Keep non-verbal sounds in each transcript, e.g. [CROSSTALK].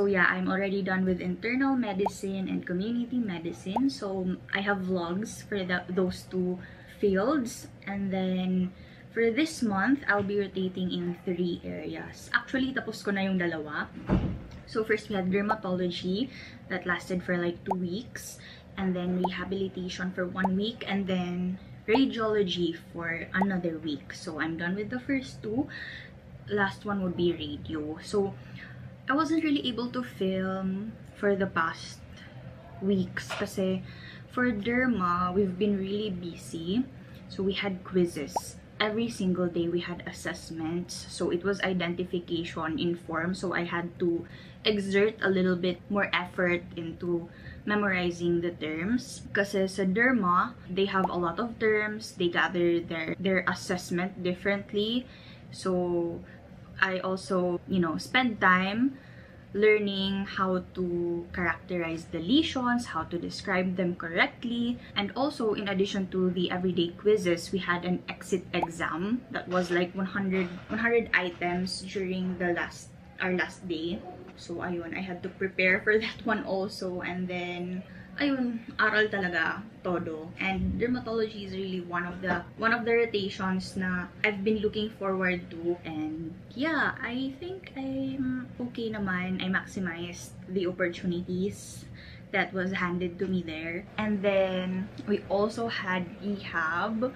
So yeah, I'm already done with internal medicine and community medicine. So I have vlogs for the, those two fields. And then for this month, I'll be rotating in three areas. Actually, tapos ko na yung dalawa. So first we had dermatology that lasted for like two weeks. And then rehabilitation for one week. And then radiology for another week. So I'm done with the first two. Last one would be radio. So I wasn't really able to film for the past weeks kasi for derma, we've been really busy. So we had quizzes. Every single day we had assessments. So it was identification in form. So I had to exert a little bit more effort into memorizing the terms. Kasi sa derma, they have a lot of terms. They gather their, their assessment differently. So I also, you know, spend time learning how to characterize the lesions, how to describe them correctly. And also, in addition to the everyday quizzes, we had an exit exam that was like 100, 100 items during the last our last day. So, ayun, I had to prepare for [LAUGHS] that one also. And then, ayun, aral talaga, todo. And dermatology is really one of the one of the rotations na I've been looking forward to. And yeah, I think I'm okay naman. I maximized the opportunities that was handed to me there. And then, we also had rehab.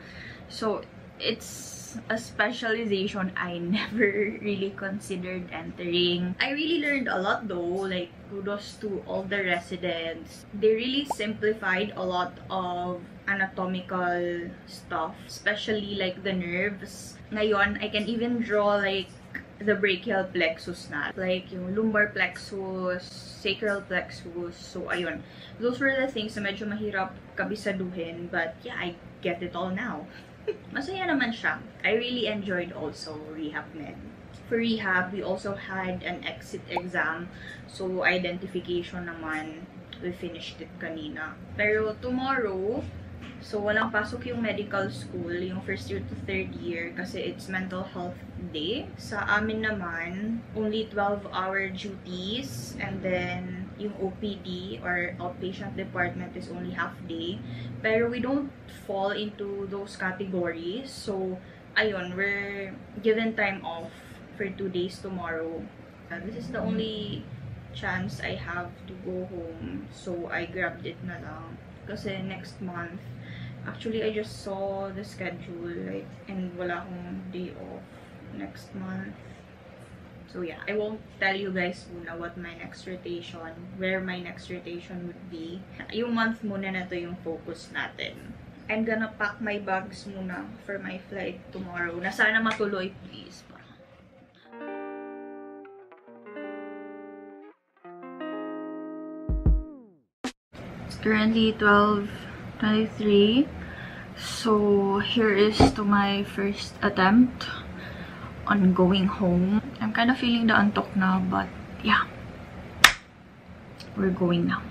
So, it's a specialization I [LAUGHS] never really considered entering. I really learned a lot though, like kudos to all the residents. They really simplified a lot of anatomical stuff, especially like the nerves. Ngayon, I can even draw like the brachial plexus na. Like yung lumbar plexus, sacral plexus. So, ayun. Those were the things na medyo mahirap kabisaduhin. But yeah, I get it all now. Masaya naman siya. I really enjoyed also rehab med. For rehab, we also had an exit exam. So, identification naman, we finished it kanina. Pero tomorrow, so walang pasok yung medical school, yung first year to third year, kasi it's mental health day. Sa amin naman, only 12-hour duties, and then yung OPD or outpatient department is only half day. Pero we don't fall into those categories. So, ayun, we're given time off for two days tomorrow. Uh, this is the only chance I have to go home. So, I grabbed it na lang. Kasi next month, actually, I just saw the schedule, like, and wala akong day off next month. So, yeah, I won't tell you guys muna what my next rotation, where my next rotation would be. Yung month muna na to yung focus natin. I'm gonna pack my bags muna for my flight tomorrow. Na sana matuloy, please. It's currently 12.23. So, here is to my first attempt on going home. I'm kind of feeling the antok now, but yeah. We're going now.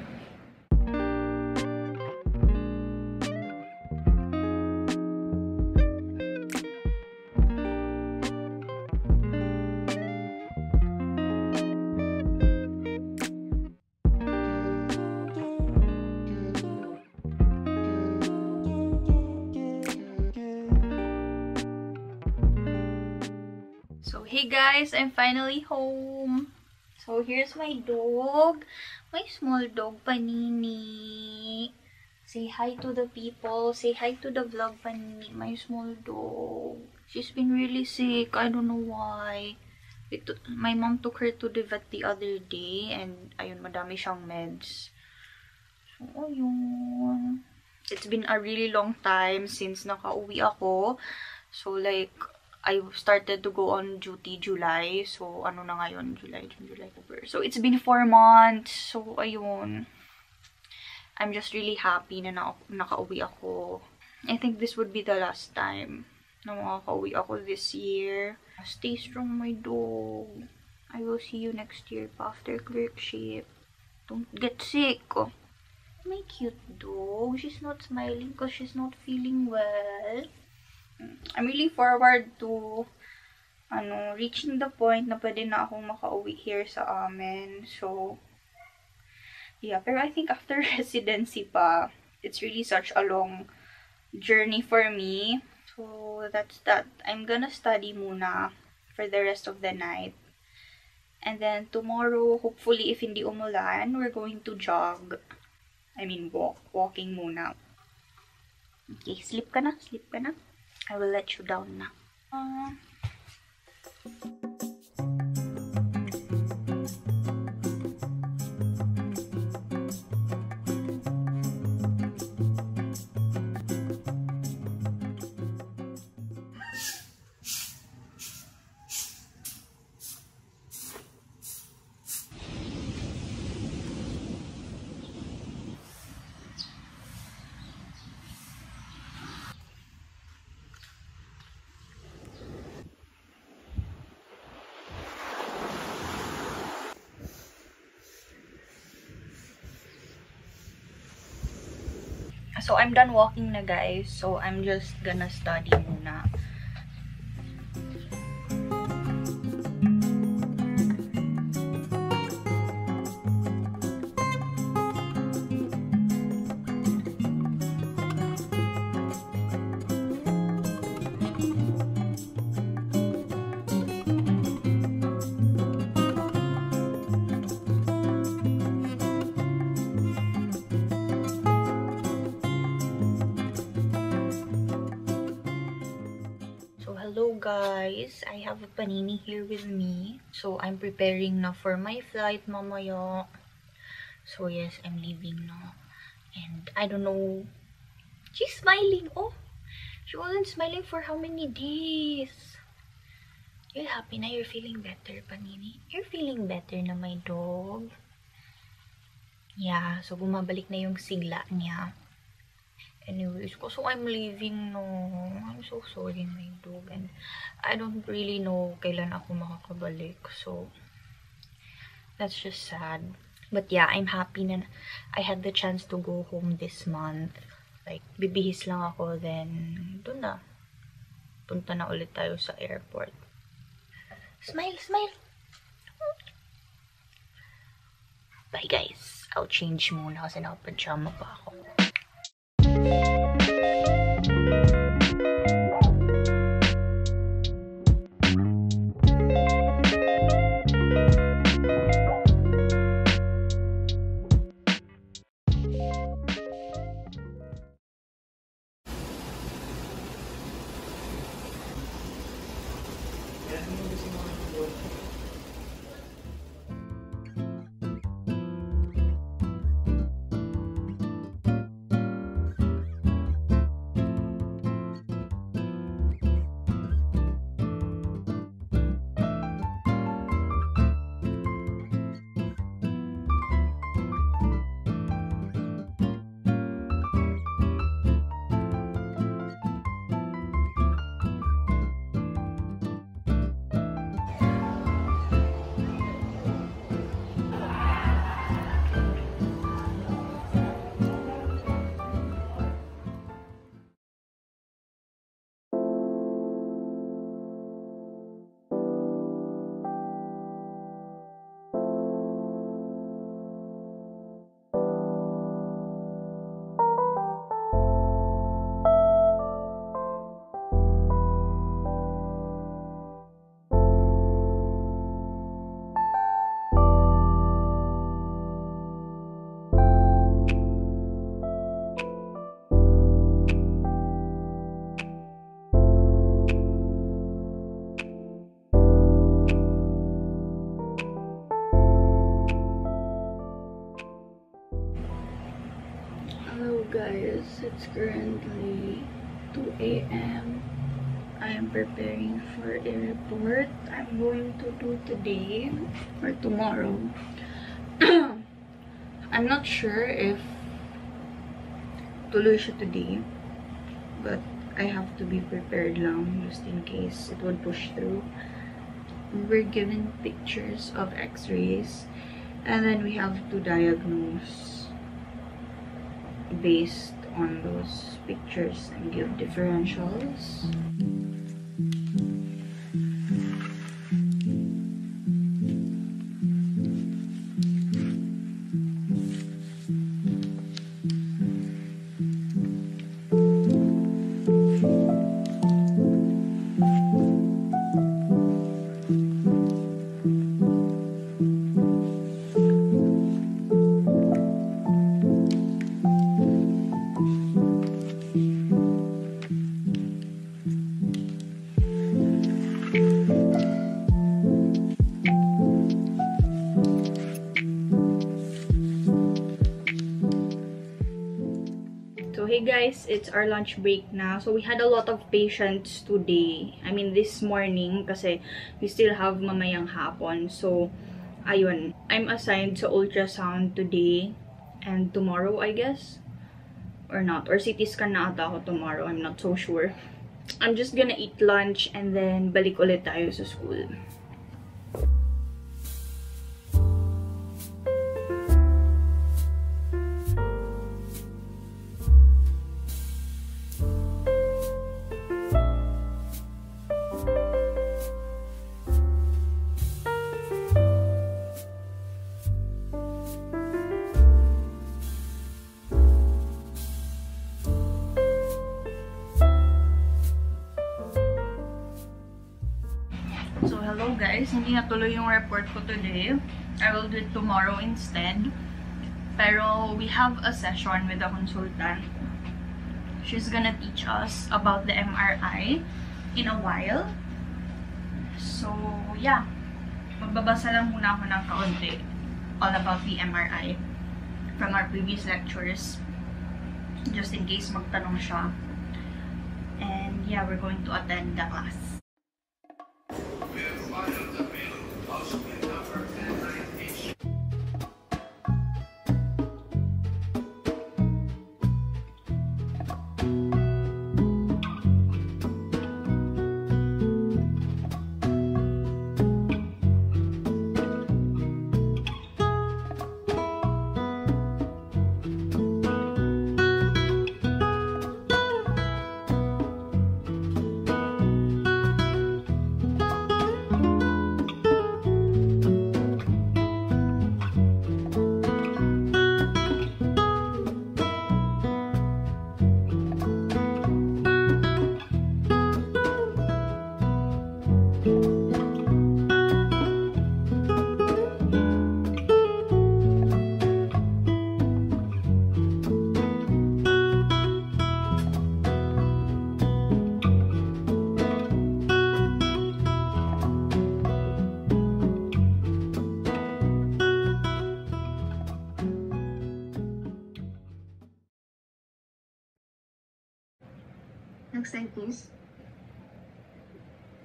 Hey guys, I'm finally home. So, here's my dog. My small dog, Panini. Say hi to the people. Say hi to the vlog, Panini. My small dog. She's been really sick. I don't know why. It, my mom took her to the vet the other day and ayun, madami siyang meds. So, ayun. It's been a really long time since nakauwi ako. So, like, I started to go on duty July. So, ano na ngayon? July, June, July, October. So, it's been four months. So, ayun. I'm just really happy na, na nakauwi ako. I think this would be the last time na makakauwi ako this year. Stay strong, my dog. I will see you next year pa after clerkship. Don't get sick. Oh. My cute dog. She's not smiling because she's not feeling well. I'm really forward to ano, reaching the point na pwede na akong makauwi here sa amin. So, yeah. Pero I think after [LAUGHS] residency pa, it's really such a long journey for me. So, that's that. I'm gonna study muna for the rest of the night. And then, tomorrow, hopefully, if hindi umulan, we're going to jog. I mean, walk. Walking muna. Okay, sleep ka na. Sleep ka na. I will let you down now. So, I'm done walking na guys. So, I'm just gonna study muna. Guys! I have a panini here with me. So, I'm preparing na for my flight mamaya. So, yes, I'm leaving now. And, I don't know. She's smiling! Oh! She wasn't smiling for how many days? You're happy na? You're feeling better, Panini? You're feeling better na, my dog? Yeah, so bumabalik na yung sigla niya. Anyways, so I'm leaving, no. I'm so sorry, my dog. And I don't really know kailan ako makakabalik. So, that's just sad. But yeah, I'm happy na I had the chance to go home this month. Like, bibihis lang ako, then, doon na. Punta na ulit tayo sa airport. Smile, smile! Bye, guys. I'll change muna kasi nakapajama pa ako. you guys, it's currently 2 a.m. I am preparing for a report I'm going to do today or tomorrow. [CLEARS THROAT] I'm not sure if tuloy siya today, but I have to be prepared lang just in case it would push through. We were given pictures of x-rays and then we have to diagnose based on those pictures and give differentials. Guys, it's our lunch break na. So, we had a lot of patients today. I mean, this morning kasi we still have mamayang hapon. So, ayun. I'm assigned to ultrasound today and tomorrow, I guess. Or not. Or CT scan na ata ako tomorrow. I'm not so sure. I'm just gonna eat lunch and then balik ulit tayo sa school. So, hello guys. Hindi natuloy yung report ko today. I will do it tomorrow instead. Pero, we have a session with a consultant. She's gonna teach us about the MRI in a while. So, yeah. Magbabasa lang muna ako ng kaunti all about the MRI from our previous lectures. Just in case magtanong siya. And yeah, we're going to attend the class.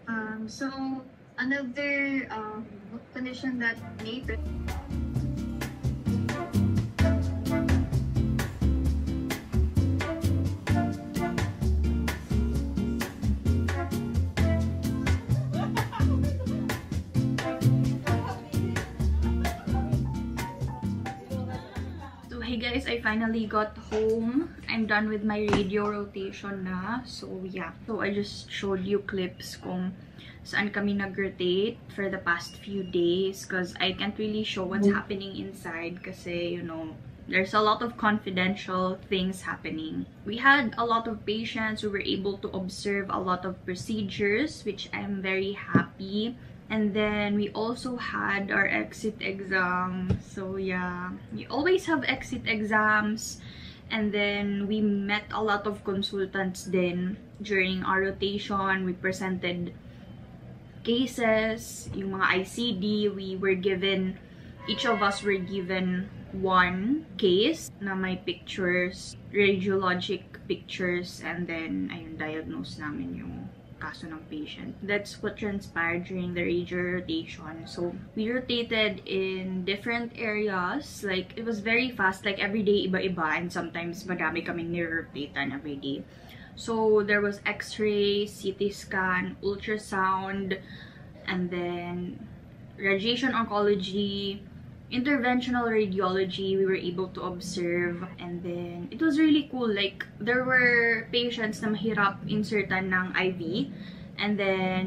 Um, so, another um, condition that may So, hey guys, I finally got home. I'm done with my radio rotation na. So, yeah. So, I just showed you clips kung saan kami nag-rotate for the past few days because I can't really show what's happening inside kasi, you know, there's a lot of confidential things happening. We had a lot of patients who were able to observe a lot of procedures, which I'm very happy. And then we also had our exit exam. So yeah, we always have exit exams. And then we met a lot of consultants then during our rotation. We presented cases, yung mga ICD, we were given, each of us were given one case na may pictures, radiologic pictures, and then, ayun, diagnose namin yung kaso ng patient. That's what transpired during the radio rotation. So, we rotated in different areas. Like, it was very fast. Like, every day, iba-iba. And sometimes, madami kaming nire-rotatean every day. So, there was x-ray, CT scan, ultrasound, and then radiation oncology, interventional radiology we were able to observe and then it was really cool. Like there were patients na mahirap insertan ng IV and then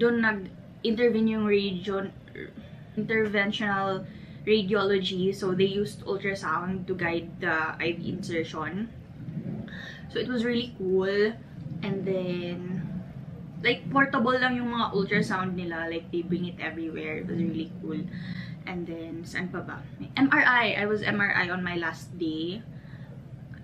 doon nag-intervene yung region interventional radiology. So they used ultrasound to guide the IV insertion. So it was really cool. And then like portable lang yung mga ultrasound nila. Like they bring it everywhere. It was really cool And then, saan pa ba? MRI. I was MRI on my last day.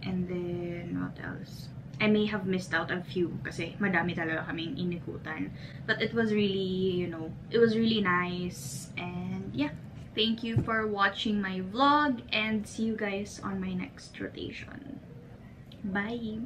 And then, what else? I may have missed out a few kasi madami talaga kaming inikutan. But it was really, you know, it was really nice. And yeah, thank you for watching my vlog and see you guys on my next rotation. Bye!